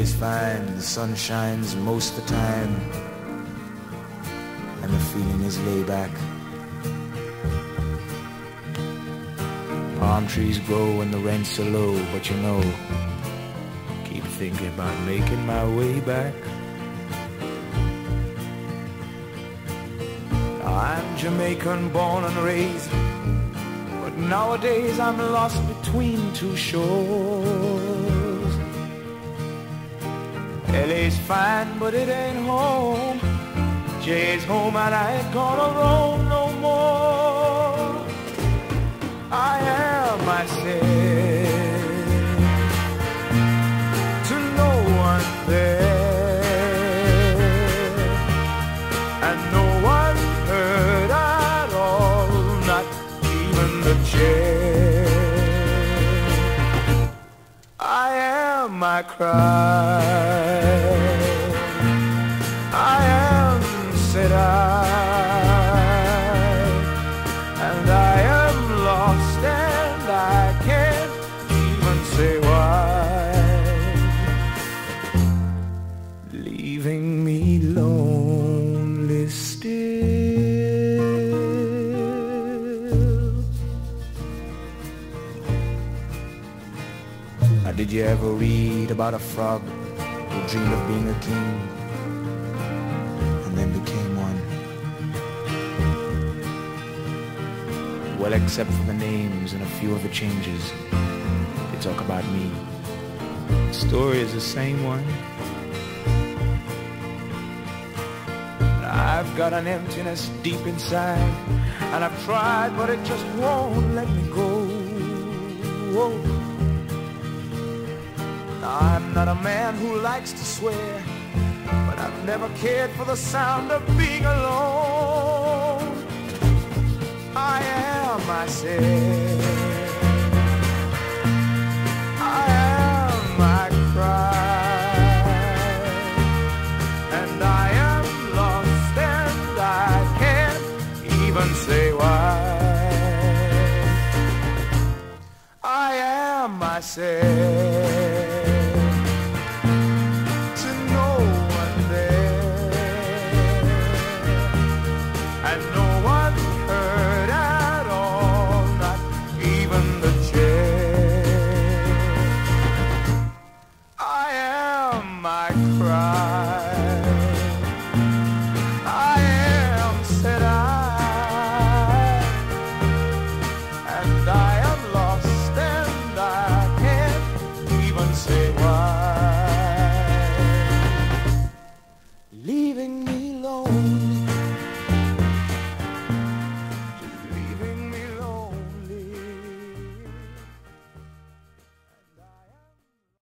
LA's fine, the sun shines most the time, and the feeling is laid back. Palm trees grow and the rents are low, but you know, keep thinking about making my way back. I'm Jamaican born and raised, but nowadays I'm lost between two shores. LA's fine, but it ain't home. Jay's home and I ain't gonna roam no more. I am myself to no one there, and no one heard at all, not even the chair. I am my cry. Did you ever read about a frog who dreamed of being a king and then became one? Well, except for the names and a few of the changes, they talk about me. The story is the same one. I've got an emptiness deep inside, and I've tried, but it just won't let me go. A man who likes to swear, but I've never cared for the sound of being alone. I am myself. I am my cry, and I am lost, and I can't even say why. I am myself. I know